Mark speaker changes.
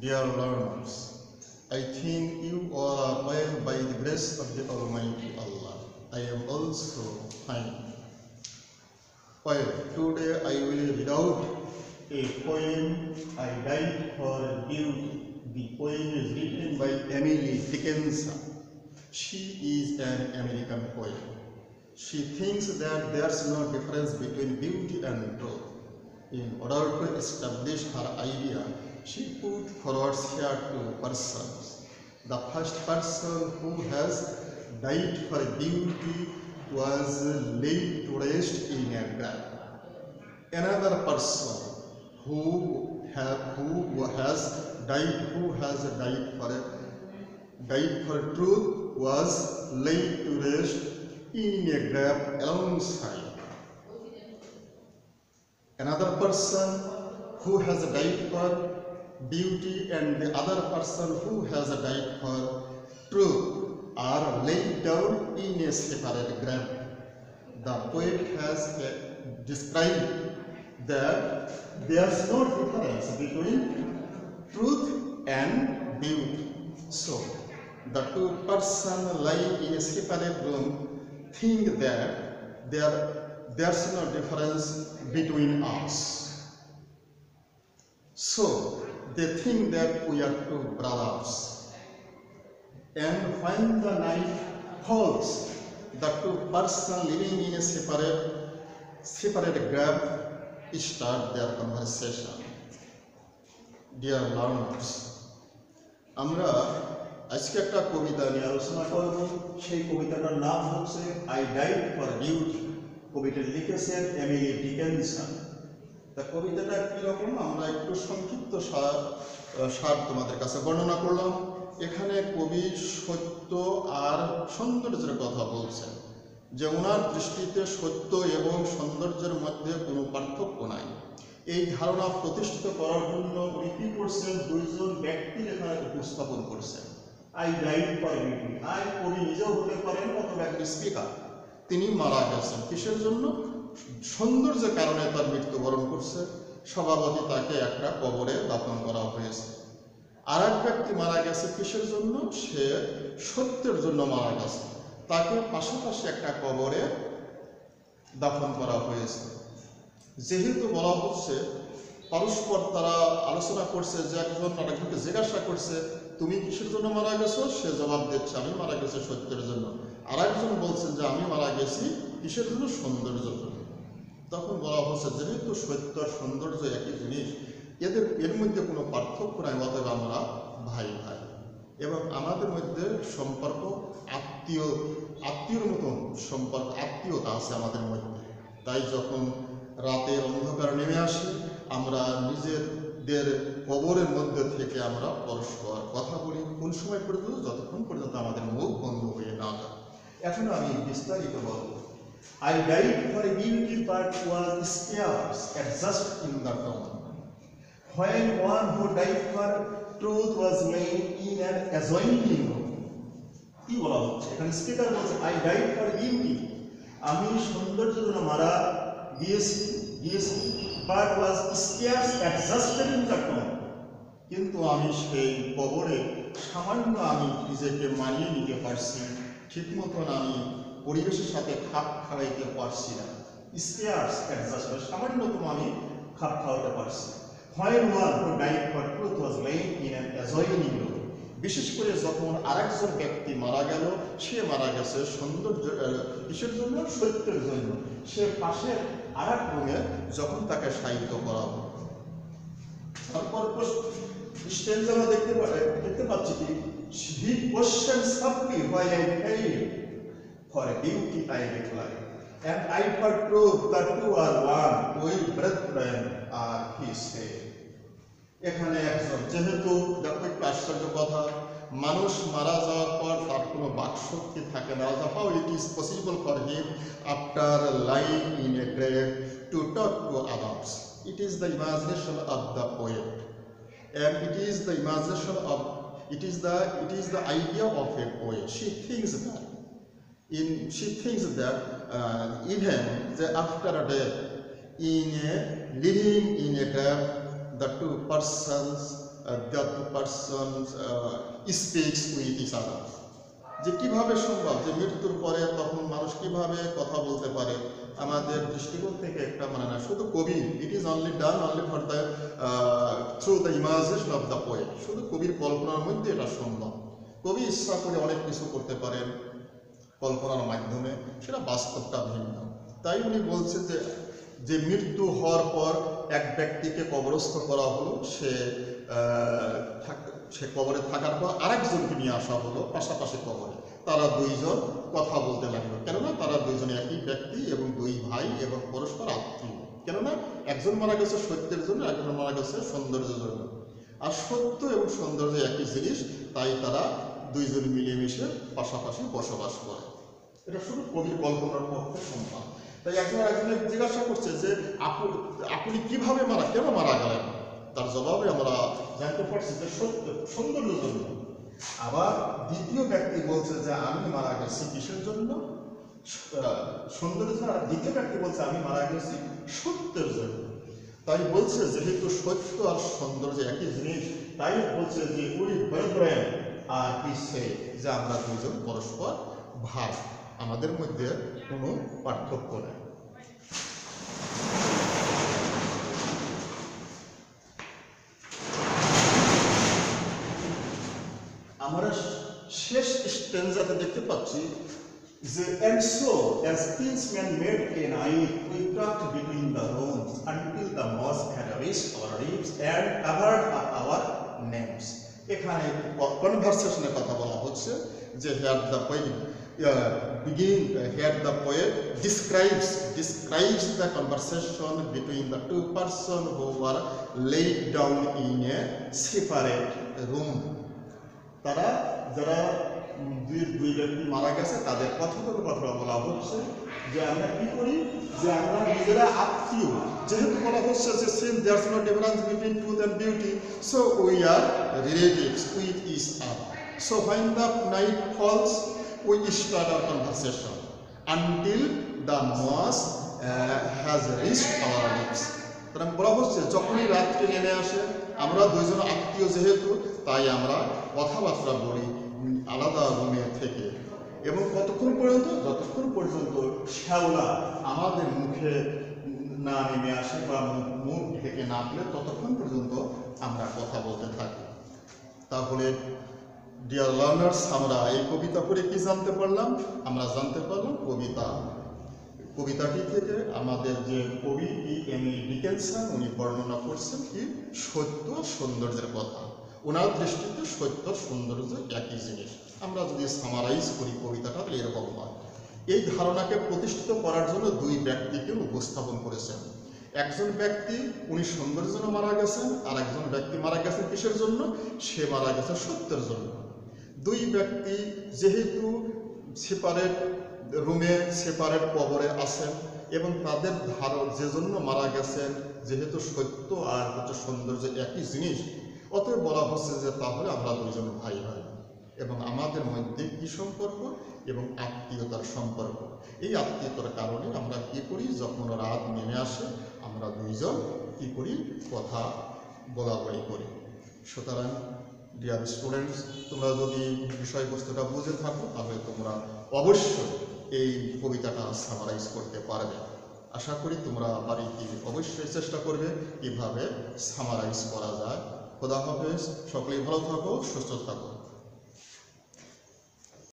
Speaker 1: Dear learners, I think you are well by the grace of the Almighty Allah. I am also fine. Well, today I will read out a poem I died for beauty. The poem is written by Emily Dickinson. She is an American poet. She thinks that there's no difference between beauty and truth. In order to establish her idea, she put forward here two persons. The first person who has died for beauty was laid to rest in a grave. Another person who, have, who has died, who has died for died for truth was laid to rest in a grave alongside. Another person who has died for beauty and the other person who has died for truth are laid down in a separate grave. The poet has uh, described that there's no difference between truth and beauty. So, the two persons lying in a separate room think that there, there's no difference between us. So, they think that we are two brothers. And when the night falls, the two persons living in a separate, separate grave start their conversation. Dear learners, আমরা আজকে একটা কবিতা নিয়ে আলোচনা করব সেই কবিতাটার নাম হচ্ছে আই ডাইড ফর ডিউটি কবিতা লিখেছেন এমিলি ডিকেনসন তা কবিতাটা কীরকম আমরা একটু সার তোমাদের কাছে বর্ণনা করলাম। এখানে কবি সত্য আর সৌন্দর্যের কথা বলছেন, যে ওনার দৃষ্টিতে সত্য এবং সৌন্দর্যের মধ্যে কোনো পার্থক্য নাই। এই ধারণা প্রতিষ্ঠিত করার জন্য উনি কী করছেন? দুইজন ব্যক্তির এখানে উপস্থাপন করছেন। আই ফর বিউটি আই কবি নিজেও হতে পারেন অথবা একটি স্পিকার তিনি মারা গেছেন। কিসের জন্য? সৌন্দর্যের কারণে তার মৃত্যুবরণ করছে। স্বভাবতই তাকে একটা কবরে দাপন করা হয়েছে। আর এক ব্যক্তি মারা গেছে কিসের জন্য? সে সত্যের জন্য মারা গেছে। তাকে পাশাপাশি একটা কবরে দাফন করা হয়েছে। যেহেতু বলা হচ্ছে, পরস্পর তারা আলোচনা করছে যে একজন আরেকজনকে জিজ্ঞাসা করছে, তুমি কিসের জন্য মারা গেছো? সে জবাব দিচ্ছে, আমি মারা গেছি সত্যের জন্য। আর একজন বলছেন যে, আমি মারা গেছি কিসের জন্য? সৌন্দর্যের জন্য। তখন বলা হচ্ছে যেহেতু সত্য, সৌন্দর্য একই জিনিস, এদের, এর মধ্যে কোনো পার্থক্য নাই, অতএব আমরা ভাই ভাই। এবং আমাদের মধ্যে সম্পর্ক, আত্মীয়, আত্মীয়র মতন সম্পর্ক, আত্মীয়তা আছে আমাদের মধ্যে। তাই যখন রাতের অন্ধকার নেমে আসে, আমরা নিজেদের কবরের মধ্যে থেকে আমরা পরস্পর কথা বলি। কোন সময় পর্যন্ত? যতক্ষণ পর্যন্ত আমাদের মুখ বন্ধ হয়ে না যায়। এখন আমি বিস্তারিত বলব। I died for a beauty but was scarce just in the tomb. When one who died for truth was laid in an adjoining room. কি বলা হচ্ছে এখানে স্পিকার বলছে আই ডাইড ফর বিউটি আমি সৌন্দর্যের জন্য মারা গিয়েছি গিয়েছি but was scarce adjusted in the tomb কিন্তু আমি সেই কবরে সামান্য আমি নিজেকে মানিয়ে নিতে পারছি ঠিক মতন আমি পরিবেশের সাথে খাপ খাওয়াইতে পারছি না। স্কেয়ার্স অ্যাডজাস্ট সামান্যতম আমি খাপ খাওয়াতে পারছি। হয় one who died for truth was lain in an adjoining room বিশেষ করে যখন আরেকজন ব্যক্তি মারা গেল, সে মারা গেছে সৌন্দর্য কিসের জন্য? সত্যের জন্য। সে পাশের আর এক রুমে যখন তাকে সাহিত্য করা হলো। তারপর স্টেঞ্জ আমরা দেখতে পাচ্ছি কি? He question softly why I fail a beauty I reply and I for truth that you are one we brethren, are he said. এখানে একজন, যেহেতু দেখো একটু আশ্চর্য কথা, মানুষ মারা যাওয়ার পর তার কোনো বাকশক্তি থাকে না। How it is possible for him after life in a grave to talk to others it is the imagination of the poet and it is the imagination of, it is the, it is the idea of a poet. She thinks that in she thinks that uh, even the after death in a living in a grave the two persons that the person uh, speaks with each other. যে কীভাবে সম্ভব? যে মৃত্যুর পরে তখন মানুষ কীভাবে কথা বলতে পারে? আমাদের দৃষ্টিকোণ থেকে একটা মানে না শুধু কবি it is only done only for the through the imagination of the poet শুধু কবির কল্পনার মধ্যে এটা সম্ভব। কবি ইচ্ছা করে অনেক কিছু করতে পারেন। কল্পনার মাধ্যমে, সেটা বাস্তবটা ভিন্ন। তাই উনি বলছে যে যে মৃত্যু হওয়ার পর এক ব্যক্তিকে কবরস্থ করা হলো, সে সে কবরে থাকার পর আরেকজনকে নিয়ে আসা হলো পাশাপাশি কবরে। তারা দুইজন কথা বলতে লাগল। কেননা তারা দুইজন একই ব্যক্তি এবং দুই ভাই এবং পরস্পর আত্মীয়। কেননা একজন মারা গেছে সত্যের জন্য একজন মারা গেছে সৌন্দর্যের জন্য। আর সত্য এবং সৌন্দর্য একই জিনিস, তাই তারা দুইজন মিলেমিশে পাশাপাশি বসবাস করে। এটা শুধু কবির কল্পনার পক্ষে সম্ভব। তাই একজন একজনের জিজ্ঞাসা করছে যে, আপু, আপনি কীভাবে মারা, কেন মারা গেলেন? তার জবাবে আমরা জানতে পারছি যে সত্য, সৌন্দর্য জন্য। আবার দ্বিতীয় ব্যক্তি বলছে যে, আমি মারা গেছি কিসের জন্য? সৌন্দর্য আর দ্বিতীয় ব্যক্তি বলছে, আমি মারা গেছি সত্যের জন্য। তাই বলছে, যেহেতু সত্য আর সৌন্দর্য একই জিনিস, তাই বলছে যে উই ব্রেন আর পিছে যে আমরা দুজন পরস্পর ভাই আমাদের মধ্যে কোনো পার্থক্য নেই আমরা শেষ স্টেঞ্জাতে দেখতে পাচ্ছি যে and so as kinsmen made a night we talked between the rooms until the mosque had reached our lips and covered up our names এখানে কনভারসেশনের কথা বলা হচ্ছে যে here the poet begin here the poet describes describes the conversation between the two person who are laid down in a separate room তারা যারা দুই দুই ব্যক্তি মারা গেছে, তাদের কথোপকথন বলা হচ্ছে যে আমরা কি করি? যে আমরা নিজেরা আত্মীয়। যেহেতু বলা হচ্ছে যে same there no difference between truth and beauty so we are relatives with each other so when the night falls we start our conversation until the moss has reached our lips সুতরাং বলা হচ্ছে, যখনই রাত্রি নেমে আসে, আমরা দুইজন আত্মীয় যেহেতু, তাই আমরা কথাবার্তা বলি। আলাদা রুমে থেকে। এবং কতক্ষণ পর্যন্ত? যতক্ষণ পর্যন্ত শ্যাওলা আমাদের মুখে না নেমে আসে বা মুখ- ঢেকে না পেলে ততক্ষণ পর্যন্ত আমরা কথা বলতে থাকি। তাহলে ডিয়ার লার্নার্স আমরা এই কবিতা পড়ে কি জানতে পারলাম? আমরা জানতে পারলাম কবিতা। কবিতাটি থেকে আমাদের যে কবি ই এম ই ডিকেনসন উনি বর্ণনা করছেন কি সত্য সৌন্দর্যের কথা। ওনার দৃষ্টিতে সত্য, সৌন্দর্য একই জিনিস। আমরা যদি সামারাইজ করি কবিতাটা, তাহলে এরকম হয়। এই ধারণাকে প্রতিষ্ঠিত করার জন্য দুই ব্যক্তিকে উপস্থাপন করেছেন। একজন ব্যক্তি, উনি সৌন্দর্যের জন্য মারা গেছেন, আর একজন ব্যক্তি মারা গেছেন কিসের জন্য? সে মারা গেছে সত্যের জন্য। দুই ব্যক্তি যেহেতু সেপারেট রুমে সেপারেট কবরে আছেন, এবং তাদের ধারণ, যে জন্য মারা গেছেন, যেহেতু সত্য আর হচ্ছে সৌন্দর্য একই জিনিস অতএব বলা হচ্ছে যে তাহলে আমরা দুইজন ভাই ভাই এবং আমাদের মধ্যে কি সম্পর্ক এবং আত্মীয়তার সম্পর্ক। এই আত্মীয়তার কারণে আমরা কি করি? যখন রাত নেমে আসে, আমরা দুইজন কি করি? কথা বলা বলি করি। সুতরাং ডিয়ার স্টুডেন্টস তোমরা যদি বিষয়বস্তুটা বুঝে থাকো, তাহলে তোমরা অবশ্যই এই কবিতাটা সামারাইজ করতে পারবে। আশা করি তোমরা বাড়িতে অবশ্যই চেষ্টা করবে কীভাবে সামারাইজ করা যায়। খোদা হাফেজ সকলেই ভালো থাকো সুস্থ থাকো।